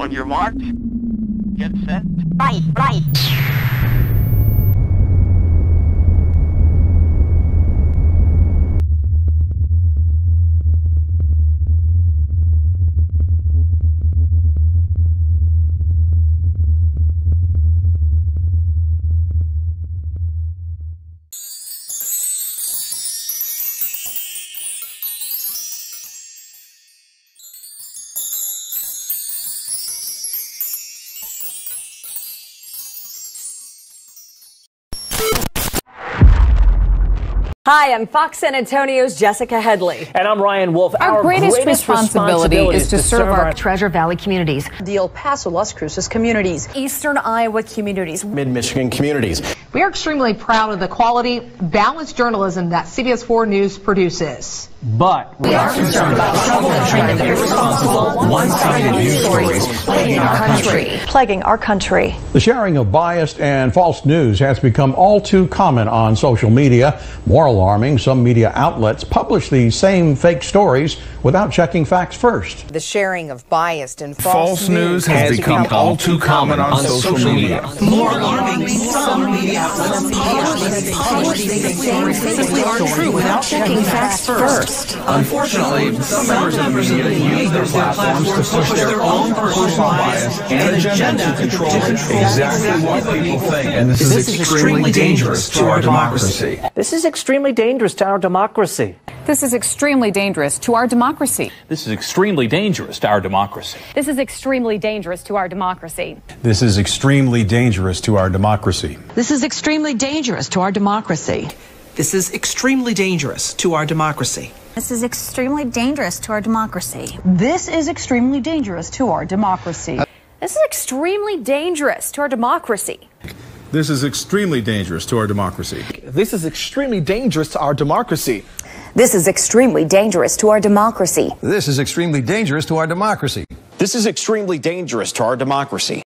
On your mark, get set. Right, right. Hi, I'm Fox San Antonio's Jessica Headley. And I'm Ryan Wolf. Our, greatest, responsibility, is to serve our Treasure Valley communities, the El Paso Las Cruces communities, Eastern Iowa communities, Mid Michigan communities. We are extremely proud of the quality, balanced journalism that CBS 4 News produces. But we are concerned about the trouble and trend of irresponsible, one-sided news stories plaguing our country. plaguing our country. The sharing of biased and false news has become all too common on social media. More alarming, some media outlets publish these same fake stories without checking facts first. The sharing of biased and false, false news has become all too common on social media. More alarming, some media outlets publish these same fake stories without checking facts first. Unfortunately, some members of the media use their platforms to push their own personal bias and agenda to control exactly what people think. And this is extremely dangerous to our democracy. this is extremely dangerous to our democracy. This is extremely dangerous to our democracy. This is extremely dangerous to our democracy. This is extremely dangerous to our democracy. This is extremely dangerous to our democracy. This is extremely dangerous to our democracy. This is extremely dangerous to our democracy. This is extremely dangerous to our democracy. This is extremely dangerous to our democracy. This is extremely dangerous to our democracy. This is extremely dangerous to our democracy. This is extremely dangerous to our democracy. This is extremely dangerous to our democracy. This is extremely dangerous to our democracy. This is extremely dangerous to our democracy.